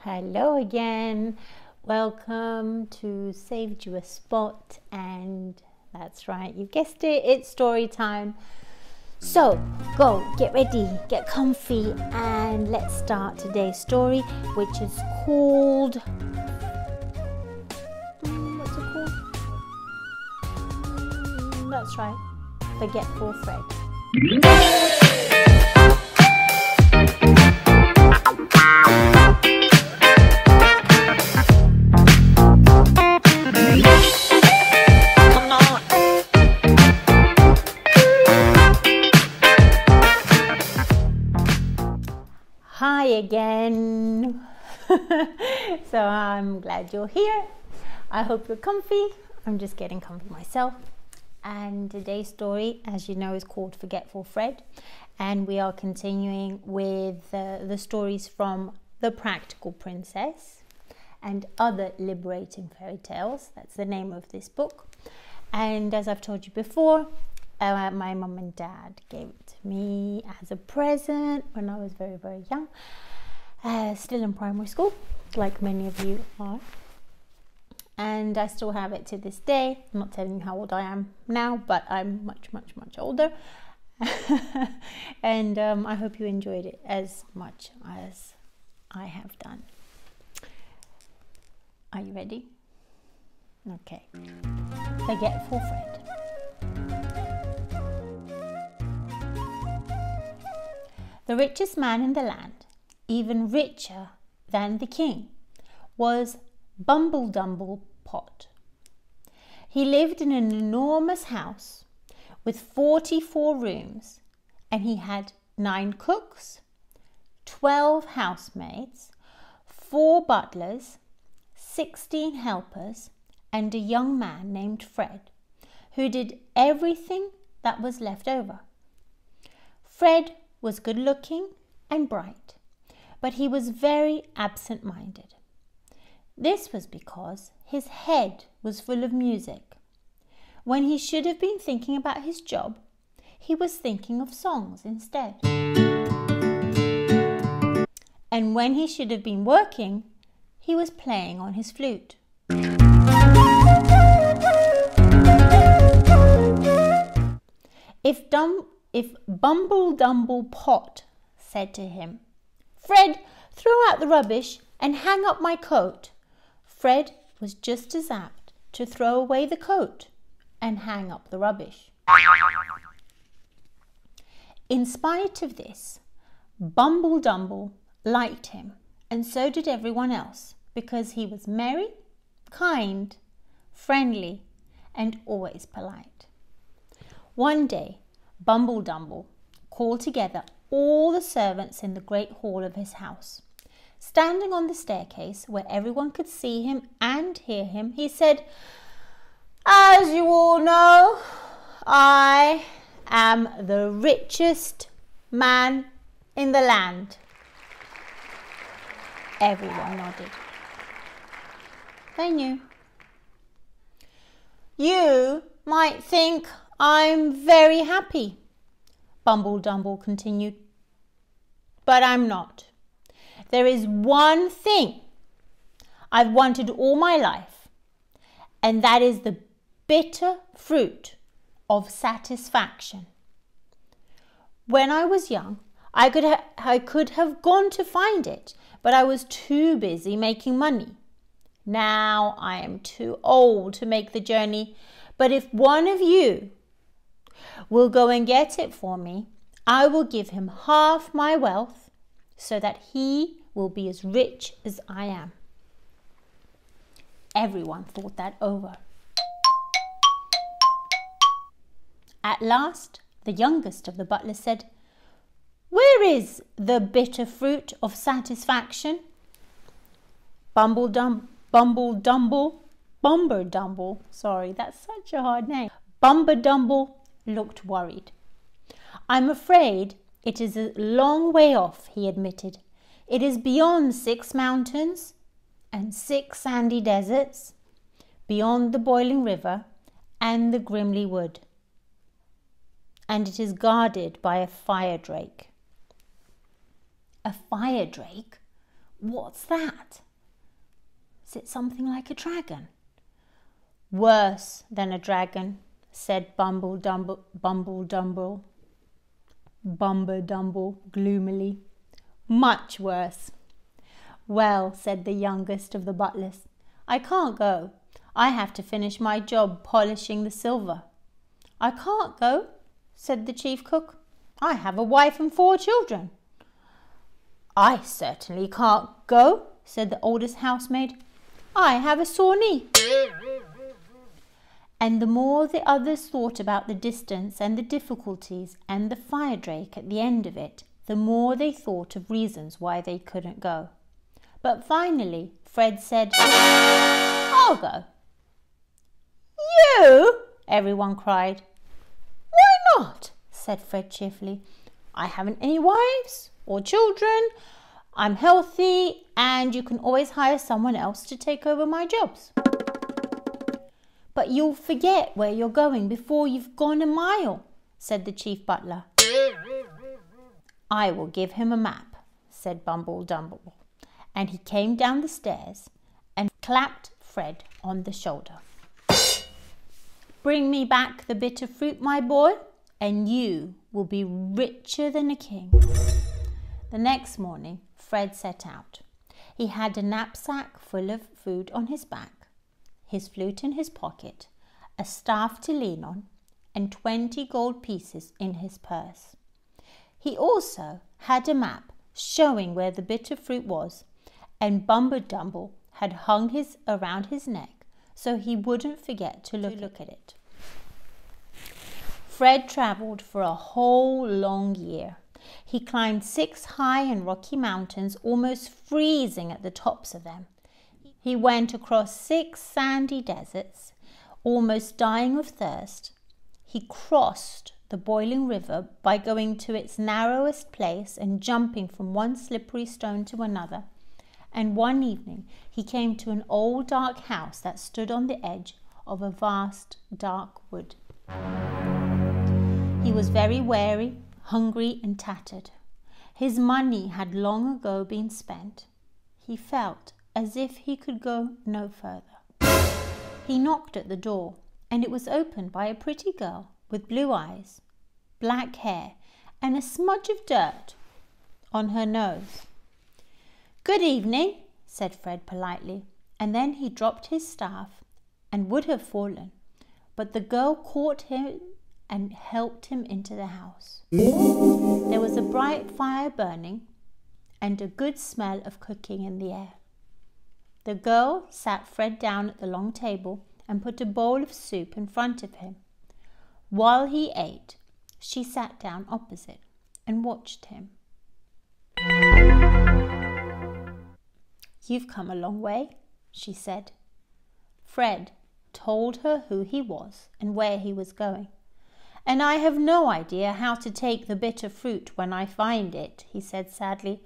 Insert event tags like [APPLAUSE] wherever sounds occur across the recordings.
Hello again. Welcome to Saved You a Spot, and that's right—you've guessed it, it's story time. So go, get ready, get comfy, and let's start today's story, which is called. Hmm, What's it called? Hmm, That's right, Forgetful Fred. Again. [LAUGHS] so I'm glad you're here. I hope you're comfy. I'm just getting comfy myself. And today's story, as you know, is called Forgetful Fred. And we are continuing with uh, the stories from The Practical Princess and other liberating fairy tales. That's the name of this book. And as I've told you before, uh, my mum and dad gave it to me as a present when I was very, very young, uh, still in primary school, like many of you are. And I still have it to this day. I'm not telling you how old I am now, but I'm much, much, much older. [LAUGHS] and um, I hope you enjoyed it as much as I have done. Are you ready? Okay. Forgetful Fred. The richest man in the land, even richer than the king, was Bumble Dumble Pot. He lived in an enormous house with 44 rooms, and he had nine cooks, 12 housemaids, four butlers, 16 helpers, and a young man named Fred, who did everything that was left over. Fred was good looking and bright, but he was very absent minded. This was because his head was full of music. When he should have been thinking about his job, he was thinking of songs instead. And when he should have been working, he was playing on his flute. If Dum if Bumble Dumble Pot said to him, Fred, throw out the rubbish and hang up my coat, Fred was just as apt to throw away the coat and hang up the rubbish. In spite of this, Bumble Dumble liked him, and so did everyone else, because he was merry, kind, friendly, and always polite. One day, Bumble Dumble called together all the servants in the great hall of his house. Standing on the staircase where everyone could see him and hear him, he said, As you all know, I am the richest man in the land. Everyone nodded. They knew. You might think I'm very happy, Bumble Dumble continued, but I'm not. There is one thing I've wanted all my life, and that is the bitter fruit of satisfaction. When I was young, I could, ha- I could have gone to find it, but I was too busy making money. Now I am too old to make the journey, but if one of you will go and get it for me, I will give him half my wealth so that he will be as rich as I am. Everyone thought that over. At last, the youngest of the butlers said, Where is the bitter fruit of satisfaction? Bumble dum, bumble dumble, bumber dumble. Sorry, that's such a hard name. Bumber dumble looked worried. I'm afraid it is a long way off, he admitted. It is beyond six mountains and six sandy deserts, beyond the boiling river and the grimly wood. And it is guarded by a fire drake. A fire drake? What's that? Is it something like a dragon? Worse than a dragon, said Bumble Dumble, Bumble Dumble, Bumble Dumble gloomily. Much worse. Well, said the youngest of the butlers, I can't go. I have to finish my job polishing the silver. I can't go, said the chief cook. I have a wife and four children. I certainly can't go, said the oldest housemaid. I have a sore knee. And the more the others thought about the distance and the difficulties and the fire drake at the end of it, the more they thought of reasons why they couldn't go. But finally, Fred said, I'll go. You? Everyone cried. Why not? said Fred cheerfully. I haven't any wives or children. I'm healthy, and you can always hire someone else to take over my jobs. But you'll forget where you're going before you've gone a mile, said the chief butler. I will give him a map, said Bumble Dumble and he came down the stairs and clapped Fred on the shoulder. Bring me back the bitter fruit, my boy, and you will be richer than a king. The next morning, Fred set out. He had a knapsack full of food on his back, his flute in his pocket, a staff to lean on, and twenty gold pieces in his purse. He also had a map showing where the bitter fruit was and Bumble Dumble had hung his around his neck so he wouldn't forget to look, to look at it. Fred travelled for a whole long year. He climbed six high and rocky mountains, almost freezing at the tops of them. He went across six sandy deserts, almost dying of thirst. He crossed the boiling river by going to its narrowest place and jumping from one slippery stone to another and one evening he came to an old dark house that stood on the edge of a vast dark wood. He was very weary, hungry, and tattered. His money had long ago been spent. He felt as if he could go no further. He knocked at the door, and it was opened by a pretty girl with blue eyes, black hair, and a smudge of dirt on her nose. Good evening, said Fred politely, and then he dropped his staff and would have fallen, but the girl caught him and helped him into the house. There was a bright fire burning and a good smell of cooking in the air. The girl sat Fred down at the long table and put a bowl of soup in front of him. While he ate, she sat down opposite and watched him. You've come a long way, she said. Fred told her who he was and where he was going. And I have no idea how to take the bitter fruit when I find it, he said sadly,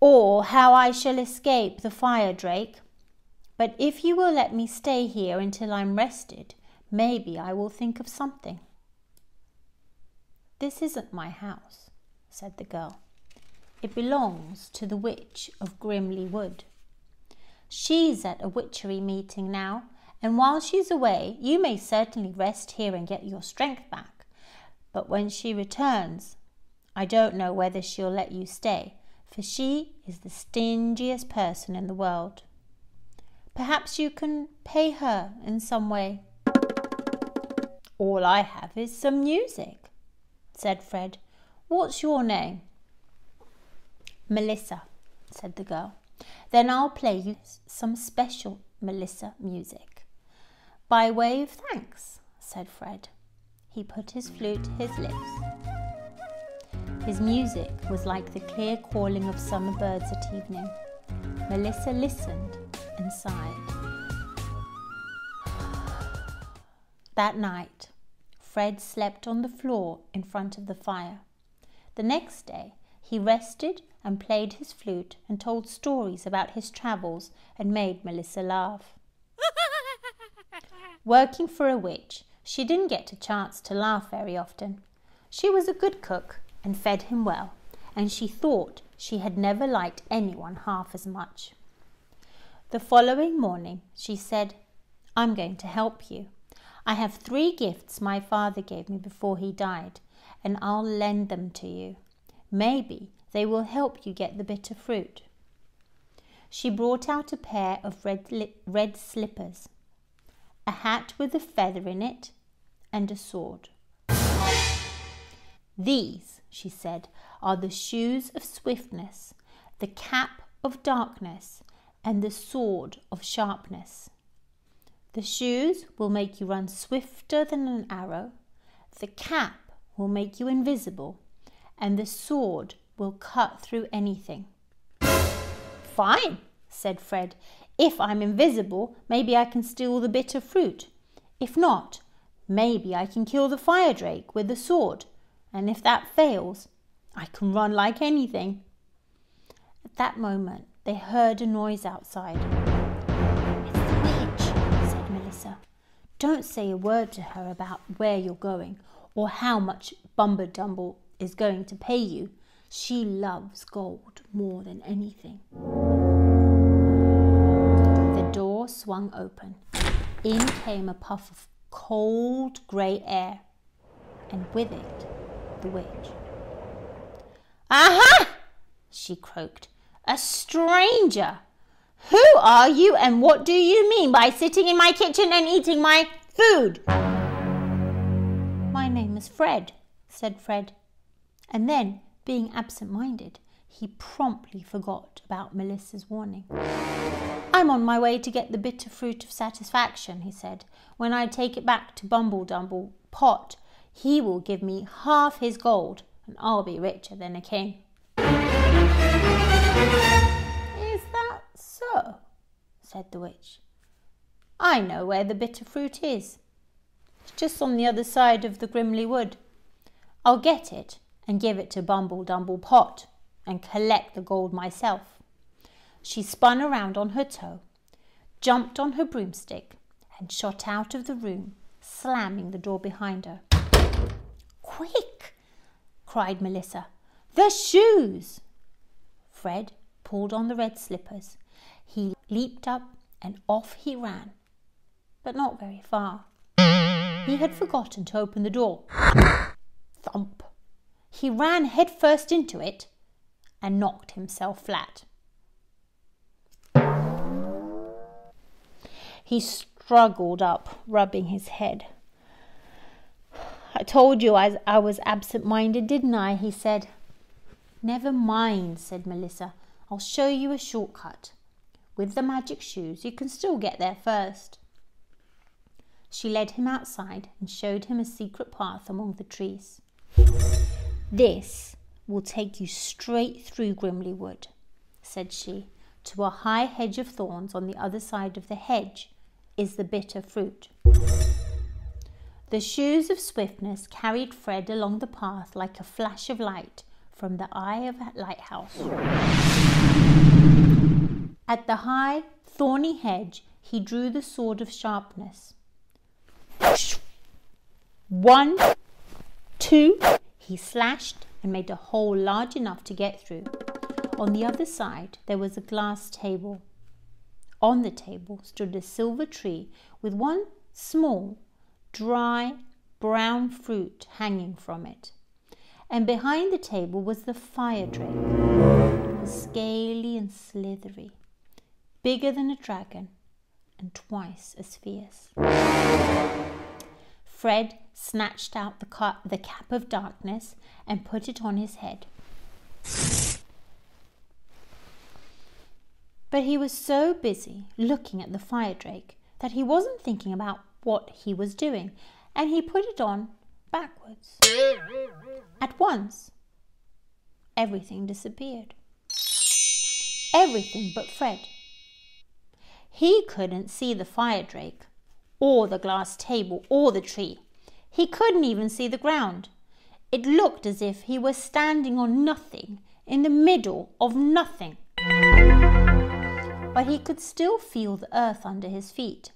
or how I shall escape the fire drake. But if you will let me stay here until I'm rested, maybe I will think of something. This isn't my house, said the girl. It belongs to the witch of Grimly Wood. She's at a witchery meeting now, and while she's away, you may certainly rest here and get your strength back. But when she returns, I don't know whether she'll let you stay, for she is the stingiest person in the world. Perhaps you can pay her in some way. All I have is some music, said Fred. What's your name? Melissa, said the girl. Then I'll play you some special Melissa music. By way of thanks, said Fred. He put his flute to his lips. His music was like the clear calling of summer birds at evening. Melissa listened and sighed. That night, Fred slept on the floor in front of the fire. The next day, he rested and played his flute and told stories about his travels and made Melissa laugh. [LAUGHS] Working for a witch, she didn't get a chance to laugh very often. She was a good cook and fed him well, and she thought She had never liked anyone half as much. The following morning, she said, I'm going to help you. I have three gifts my father gave me before he died, and I'll lend them to you. Maybe they will help you get the bitter fruit. She brought out a pair of red, li- red slippers, a hat with a feather in it, and a sword. These, she said, are the shoes of swiftness, the cap of darkness, and the sword of sharpness. The shoes will make you run swifter than an arrow, the cap will make you invisible, and the sword will cut through anything. Fine, said Fred. If I'm invisible, maybe I can steal the bitter fruit. If not, maybe I can kill the fire drake with the sword. And if that fails, I can run like anything. At that moment, they heard a noise outside. It's the witch, said Melissa. Don't say a word to her about where you're going or how much Bumblebumble is going to pay you. She loves gold more than anything. The door swung open. In came a puff of cold grey air, and with it, the witch. Aha! she croaked. A stranger! Who are you and what do you mean by sitting in my kitchen and eating my food? My name is Fred, said Fred. And then being absent minded, he promptly forgot about Melissa's warning. I'm on my way to get the bitter fruit of satisfaction, he said. When I take it back to Bumblebumble Pot, he will give me half his gold, and I'll be richer than a king. Is that so? said the witch. I know where the bitter fruit is. It's just on the other side of the Grimly Wood. I'll get it and give it to Bumblebumble Pot and collect the gold myself. She spun around on her toe, jumped on her broomstick, and shot out of the room, slamming the door behind her. Quick! cried Melissa. The shoes! Fred pulled on the red slippers. He leaped up and off he ran, but not very far. He had forgotten to open the door. Thump! he ran headfirst into it and knocked himself flat. He struggled up, rubbing his head. I told you I, I was absent minded, didn't I? he said. Never mind, said Melissa. I'll show you a shortcut. With the magic shoes, you can still get there first. She led him outside and showed him a secret path among the trees. This will take you straight through Grimly Wood, said she. To a high hedge of thorns on the other side of the hedge is the bitter fruit. The shoes of swiftness carried Fred along the path like a flash of light from the eye of a lighthouse. At the high, thorny hedge, he drew the sword of sharpness. One, two, he slashed and made a hole large enough to get through. On the other side, there was a glass table. On the table stood a silver tree with one small, dry, brown fruit hanging from it. And behind the table was the fire drake, scaly and slithery, bigger than a dragon and twice as fierce. Fred snatched out the, ca- the cap of darkness and put it on his head. But he was so busy looking at the fire drake that he wasn't thinking about what he was doing, and he put it on backwards. At once, everything disappeared. Everything but Fred. He couldn't see the fire drake, or the glass table, or the tree. He couldn't even see the ground. It looked as if he were standing on nothing, in the middle of nothing. But he could still feel the earth under his feet.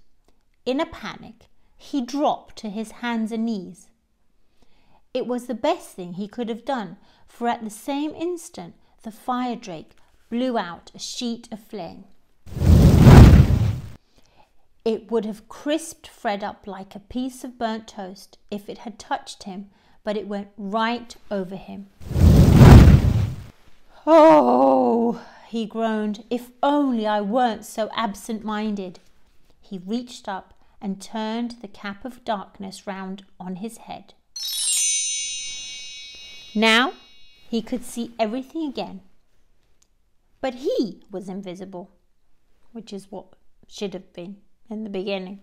In a panic, he dropped to his hands and knees. It was the best thing he could have done, for at the same instant the fire drake blew out a sheet of flame. It would have crisped Fred up like a piece of burnt toast if it had touched him, but it went right over him. Oh, he groaned, if only I weren't so absent minded. He reached up and turned the cap of darkness round on his head. Now he could see everything again. But he was invisible, which is what should have been in the beginning.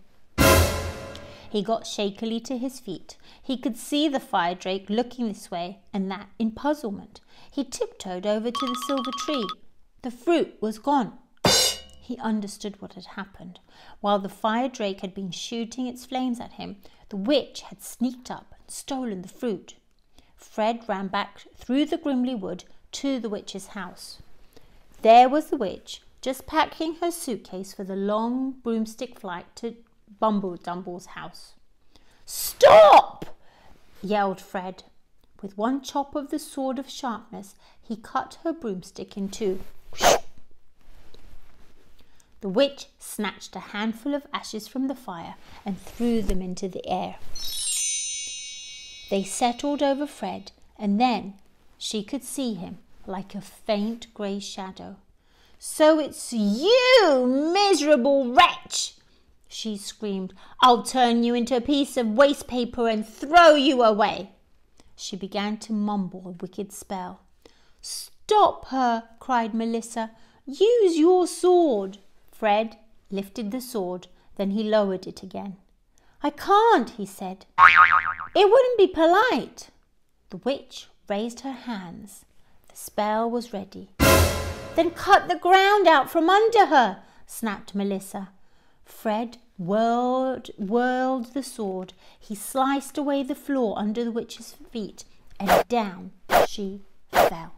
He got shakily to his feet. He could see the fire drake looking this way and that in puzzlement. He tiptoed over to the silver tree. The fruit was gone. He understood what had happened. While the fire drake had been shooting its flames at him, the witch had sneaked up and stolen the fruit. Fred ran back through the Grimly Wood to the witch's house. There was the witch, just packing her suitcase for the long broomstick flight to Bumble Dumble's house. Stop! yelled Fred. With one chop of the sword of sharpness, he cut her broomstick in two. The witch snatched a handful of ashes from the fire and threw them into the air. They settled over Fred, and then she could see him like a faint grey shadow. So it's you, miserable wretch! she screamed. I'll turn you into a piece of waste paper and throw you away. She began to mumble a wicked spell. Stop her, cried Melissa. Use your sword. Fred lifted the sword, then he lowered it again. I can't, he said. It wouldn't be polite. The witch raised her hands. The spell was ready. Then cut the ground out from under her, snapped Melissa. Fred whirled, whirled the sword. He sliced away the floor under the witch's feet, and down she fell.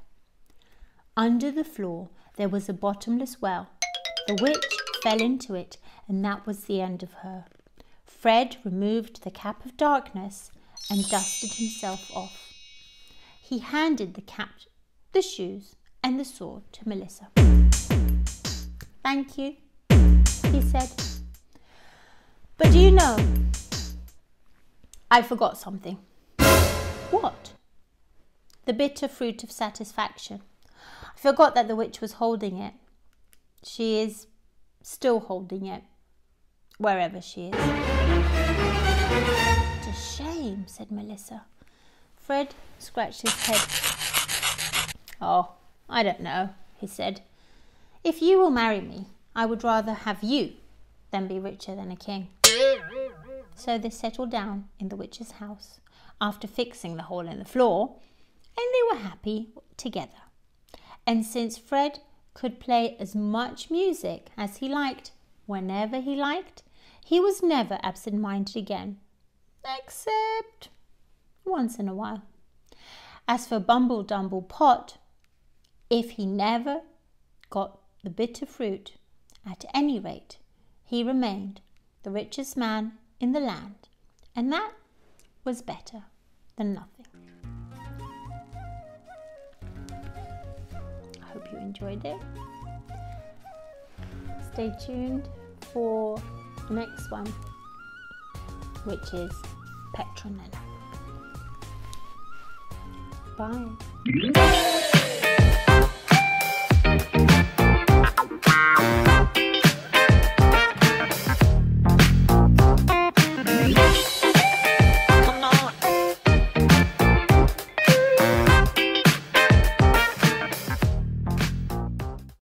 Under the floor there was a bottomless well. The witch fell into it, and that was the end of her. Fred removed the cap of darkness and dusted himself off. He handed the cap, the shoes, and the sword to Melissa. Thank you, he said. But do you know, I forgot something. What? The bitter fruit of satisfaction. I forgot that the witch was holding it. She is still holding it, wherever she is. What a shame, said Melissa. Fred scratched his head. Oh, I don't know, he said. If you will marry me, I would rather have you than be richer than a king. So they settled down in the witch's house after fixing the hole in the floor, and they were happy together. And since Fred could play as much music as he liked whenever he liked, he was never absent minded again, except once in a while. As for Bumble Dumble Pot, if he never got the bitter fruit, at any rate, he remained the richest man in the land, and that was better than nothing. Enjoyed it. Stay tuned for the next one, which is Petronella. Bye.